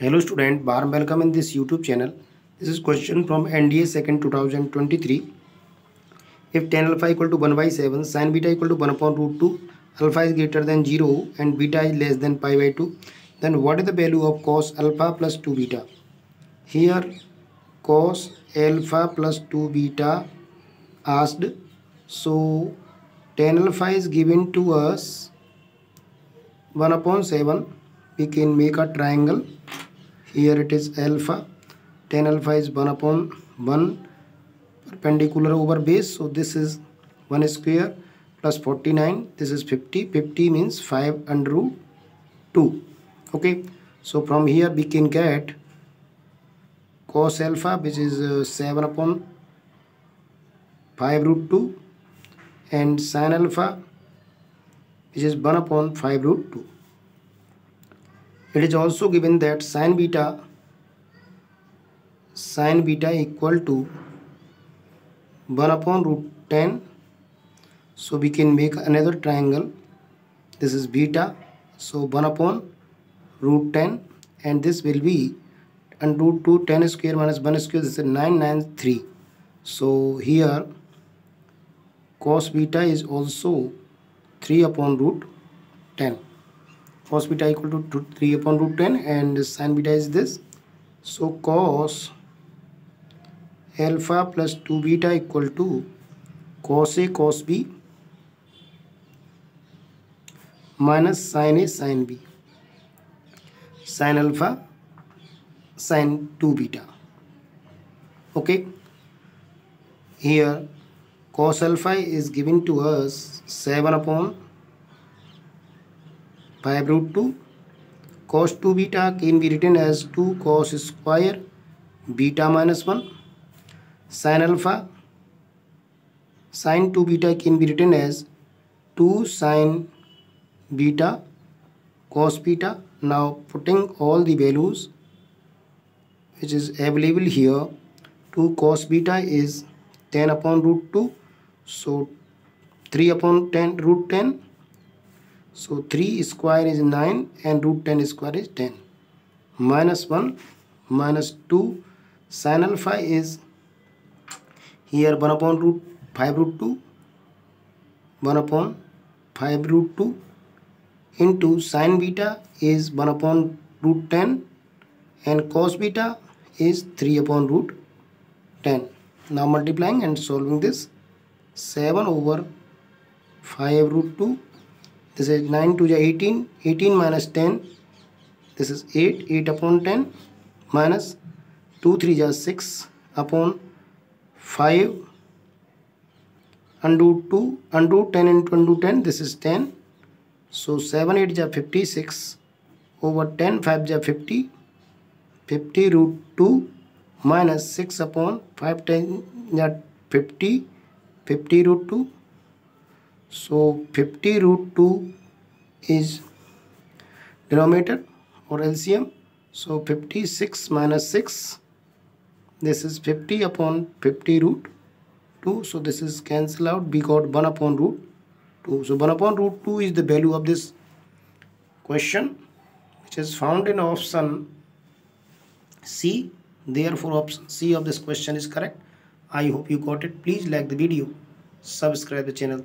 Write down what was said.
Hello student, warm welcome in this YouTube channel. This is question from NDA 2nd 2023. If tan alpha equal to 1 by 7, sin beta equal to 1 upon root 2, alpha is greater than 0 and beta is less than pi by 2, then what is the value of cos alpha plus 2 beta? Here cos alpha plus 2 beta asked. So tan alpha is given to us 1 upon 7. We can make a triangle here it is alpha. Tan alpha is 1 upon 1 perpendicular over base. So this is 1 square plus 49 this is 50 50 means 5 under root 2 okay. So from here we can get cos alpha which is uh, 7 upon 5 root 2 and sin alpha which is 1 upon 5 root 2 it is also given that sine beta sine beta equal to 1 upon root 10 so we can make another triangle. This is beta. So 1 upon root 10 and this will be and root 2 10 square minus 1 square. This is 993 so here cos beta is also 3 upon root 10 cos beta equal to 3 upon root 10 and sin beta is this. So cos alpha plus 2 beta equal to cos a cos b minus sin a sin b. Sin alpha sin 2 beta. Okay? Here cos alpha is given to us 7 upon 5 root 2 cos 2 beta can be written as 2 cos square beta minus 1 sin alpha sin 2 beta can be written as 2 sin beta cos beta. Now putting all the values which is available here 2 cos beta is 10 upon root 2 so 3 upon 10 root 10 so 3 square is 9 and root 10 square is 10. Minus 1 minus 2 sin alpha is here 1 upon root 5 root 2 1 upon 5 root 2 into sin beta is 1 upon root 10 and cos beta is 3 upon root 10. Now multiplying and solving this 7 over 5 root 2 this is 9 to the 18 18 minus 10 this is 8 8 upon 10 minus 2 3 is 6 upon 5 undo 2 undo 10 into undo 10 this is 10 so 7 8 is 56 over 10 5 is 50 50 root 2 minus 6 upon 5 10 is 50 50 root 2 so 50 root 2 is denominator or LCM. So 56 minus 6 this is 50 upon 50 root 2 so this is cancel out. We got 1 upon root 2 so 1 upon root 2 is the value of this question which is found in option C. Therefore option C of this question is correct. I hope you got it. Please like the video. Subscribe the channel